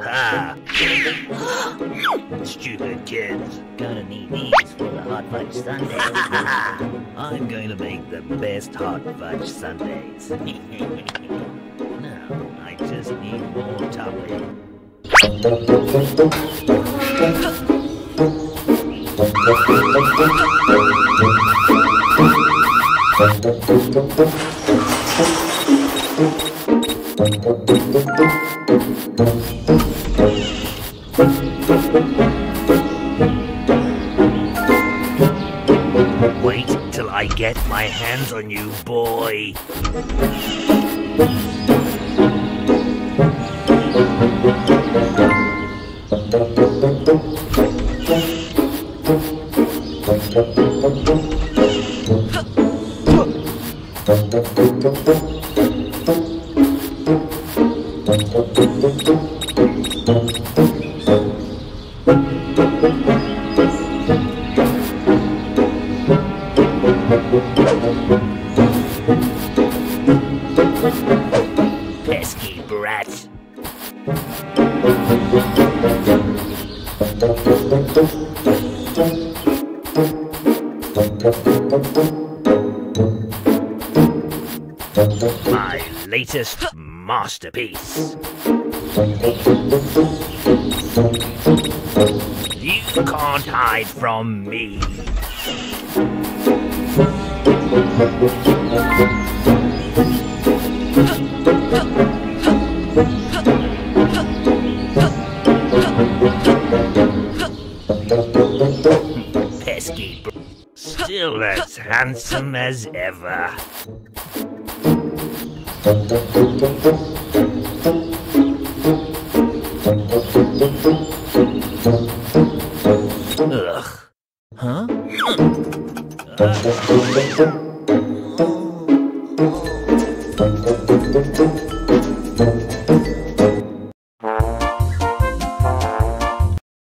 Ha! Stupid kids. Gonna need these for the hot fudge sundae. I'm going to make the best hot fudge sundaes. now, I just need more topping. Wait till I get my hands on you, boy. Pesky. My latest masterpiece. You can't hide from me. Pesky Still as handsome as ever. Ugh. Huh? Uh.